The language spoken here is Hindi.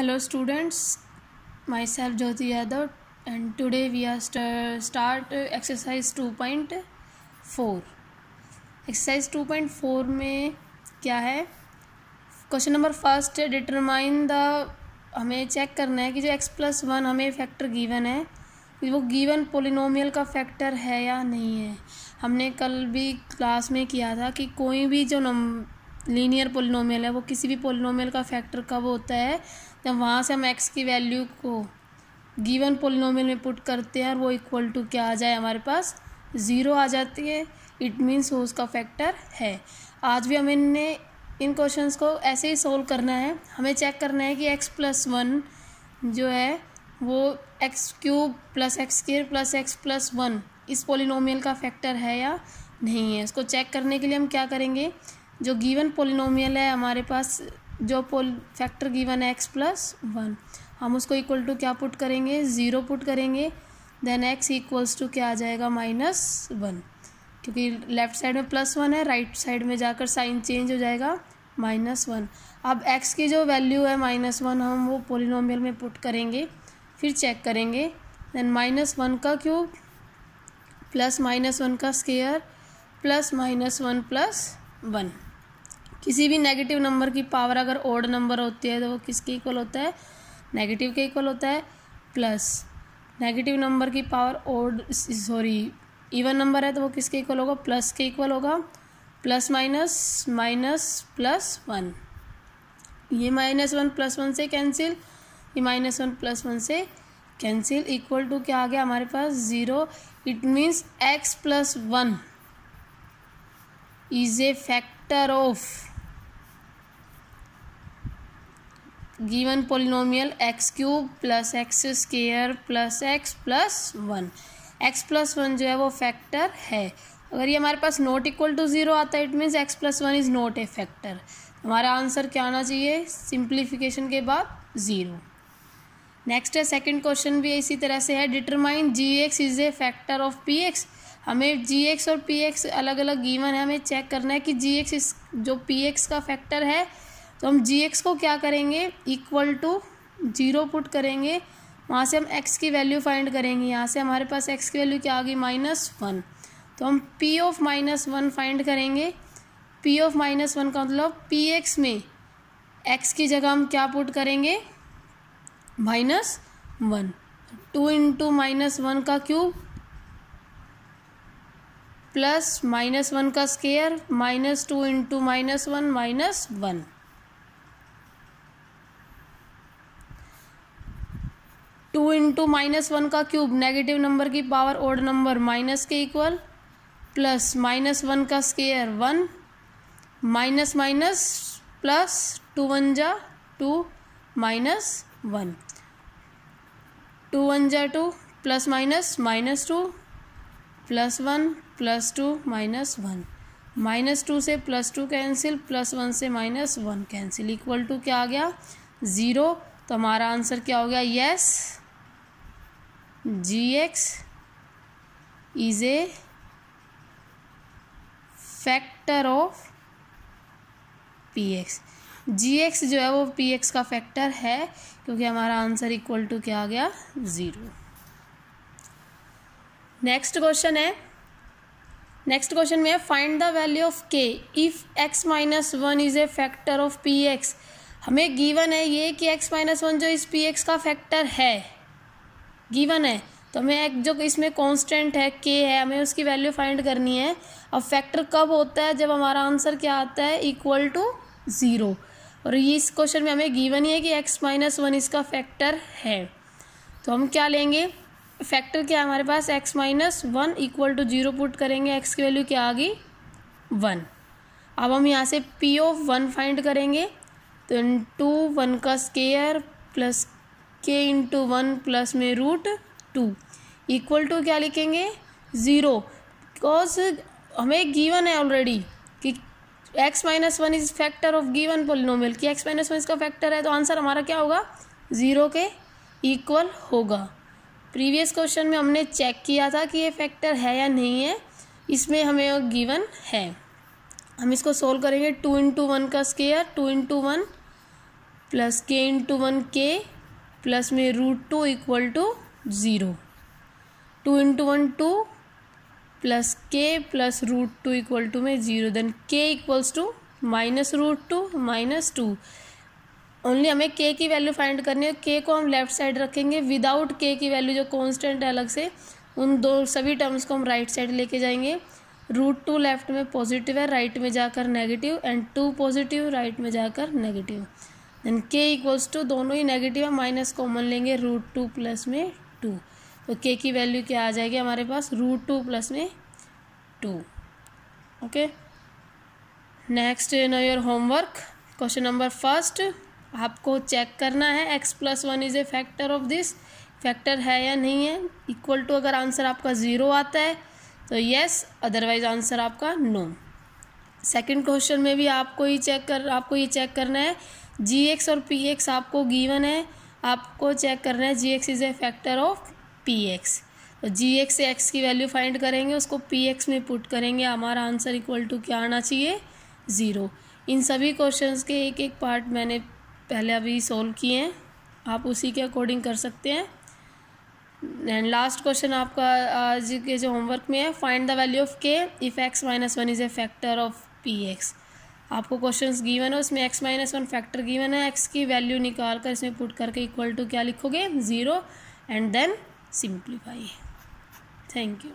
Hello students, myself Jyoti Yadav and today we are st- start uh, exercise 2.4 exercise 2.4 में क्या है? Question number first determine the हमें चेक करना है कि जो x प्लस वन हमें फैक्टर गिवन है वो गिवन पोलिनोमियल का फैक्टर है या नहीं है। हमने कल भी क्लास में किया था कि कोई भी जो नम लीनियर पोलिनोमियल है, वो किसी भी पोलिनोमियल का फैक्टर कब होता है? जब वहाँ से हम एक्स की वैल्यू को गिवन पोलिनोमियल में पुट करते हैं और वो इक्वल टू क्या आ जाए हमारे पास? ज़ीरो आ जाती है। इट मीन्स वो उसका फैक्टर है। आज भी हमें इनने, इन क्वेश्चंस को ऐसे ही सोल्व करना है। हमें चेक करना है कि एक्स प्लस वन जो है, वो x cube plus x square plus x plus one इस पोलिनोमियल का फैक्टर है या नहीं है? इसको चेक करने के लिए हम क्या करेंगे? जो गिवन पोलिनोमियल है, हमारे पास जो पोल फैक्टर गिवन है एक्स प्लस वन हम उसको इक्वल टू क्या पुट करेंगे? ज़ीरो पुट करेंगे. देन एक्स इक्वल्स टू क्या आ जाएगा? माइनस वन क्योंकि लेफ़्ट साइड में प्लस वन है राइट right साइड में जाकर साइन चेंज हो जाएगा. माइनस वन अब एक्स की जो वैल्यू है माइनस वन हम वो पोलिनोमियल में पुट करेंगे. फिर चेक करेंगे. देन माइनस वन का क्यूब प्लस माइनस वन का square plus minus one plus one किसी भी नेगेटिव नंबर की पावर अगर ओड नंबर होती है तो वो किसके इक्वल होता है? नेगेटिव के इक्वल होता है प्लस नेगेटिव नंबर की power odd sorry even number है तो वो किसके इक्वल होगा? प्लस के इक्वल होगा. Plus minus minus plus one ये माइनस वन प्लस वन से कैंसिल ये माइनस वन प्लस वन से कैंसिल इक्वल टू क्या आ गया हमारे पास? Zero it means x plus one is a factor of given polynomial x cube plus x square plus x plus one. X plus one जो है वो फैक्टर है। अगर ये हमारे पास नॉट इक्वल टू ज़ीरो आता है it means x plus one is not a factor. हमारा आंसर क्या आना चाहिए? सिंप्लीफिकेशन के बाद ज़ीरो। नेक्स्ट है सेकंड क्वेश्चन भी इसी तरह से है। Determine g x is a factor of p x हमें जी एक्स और पी एक्स अलग अलग गिवन है। हमें चेक करना है कि जी एक्स इस जो पी एक्स का फैक्टर है तो हम जी एक्स को क्या करेंगे? इक्वल टू ज़ीरो पुट करेंगे। वहाँ से हम एक्स की वैल्यू फाइंड करेंगे। यहाँ से हमारे पास एक्स की वैल्यू क्या आ गई? माइनस वन तो हम p of minus one find करेंगे। पी ऑफ़ माइनस वन का मतलब पी एक्स में एक्स की जगह हम क्या पुट करेंगे? Minus one two into minus one का क्यूब प्लस माइनस वन का square minus two into minus one minus one two into minus one का क्यूब नेगेटिव नंबर की पावर ओड नंबर माइनस के इक्वल प्लस माइनस वन का square one minus minus plus two one जा two minus one two one जा two plus minus minus two plus one plus two minus one minus two से plus two cancel plus one से minus one cancel equal to क्या आ गया? ज़ीरो तो हमारा आंसर क्या हो गया? Yes g x is a factor of p x g x जो है वो पी एक्स का फैक्टर है, क्योंकि हमारा आंसर इक्वल टू क्या आ गया? ज़ीरो नेक्स्ट क्वेश्चन है। नेक्स्ट क्वेश्चन में find the value of k if x minus one is a factor of p x हमें गिवन है ये कि एक्स माइनस वन जो इस पी एक्स का फैक्टर है। गिवन है। तो हमें एक जो इसमें कांस्टेंट है के है, हमें उसकी वैल्यू फाइंड करनी है। अब फैक्टर कब होता है? जब हमारा आंसर क्या आता है? इक्वल टू ज़ीरो और ये इस क्वेश्चन में हमें गिवन ही है कि एक्स माइनस वन इसका फैक्टर है। तो हम क्या लेंगे? फैक्टर क्या है हमारे पास? X minus one equal to zero put करेंगे। एक्स की वैल्यू क्या आ गई? वन अब हम यहाँ से पी ऑफ़ वन फाइंड करेंगे। तो इन टू वन का square plus k into one plus में रूट टू इक्वल टू क्या लिखेंगे? ज़ीरो बिकॉज़ हमें गिवन है ऑलरेडी कि x minus one is factor of given polynomial कि एक्स माइनस वन इसका फैक्टर है तो आंसर हमारा क्या होगा? ज़ीरो के इक्वल होगा। प्रीवियस क्वेश्चन में हमने चेक किया था कि ये फैक्टर है या नहीं है। इसमें हमें गिवन है। हम इसको सोल्व करेंगे टू इंटू वन का square two into one plus k into one k plus में root two equal to zero. Two into one two plus k plus root two equal to में zero then k equals to minus root two minus two. Only हमें के की वैल्यू फाइंड करनी है, के को हम लेफ़्ट साइड रखेंगे, विदाउट के की वैल्यू जो कॉन्स्टेंट है अलग से, उन दो सभी टर्म्स को हम राइट साइड लेके जाएँगे। रूट टू लेफ़्ट में पॉजिटिव है, राइट में जाकर negative, and two positive, right में जाकर negative. Then k equals to दोनों ही नेगेटिव है माइनस कॉमन लेंगे रूट टू प्लस में टू तो के की वैल्यू क्या आ जाएगी हमारे पास? रूट टू प्लस में two okay next know your homework question number first आपको चेक करना है x plus one is a factor of this factor है या नहीं है? इक्वल टू अगर आंसर आपका ज़ीरो आता है तो यस अदरवाइज़ आंसर आपका नो सेकंड क्वेश्चन में भी आपको ही चेक कर, आपको ये चेक करना है जी एक्स और पी एक्स आपको गिवन है, आपको चेक करना है g x is a factor of p x तो जी एक्स से एक्स की वैल्यू फाइंड करेंगे, उसको पी एक्स में पुट करेंगे, हमारा आंसर इक्वल टू क्या आना चाहिए? ज़ीरो इन सभी क्वेश्चंस के एक एक पार्ट मैंने पहले अभी सोल्व किए हैं। आप उसी के अकॉर्डिंग कर सकते हैं। एंड लास्ट क्वेश्चन आपका, आज के जो होमवर्क में है find the value of k if x minus one is a factor of p x आपको क्वेश्चन गिवन है उसमें x minus one factor given है एक्स की वैल्यू निकाल कर इसमें पुट करके इक्वल टू क्या लिखोगे? Zero and then simplify thank you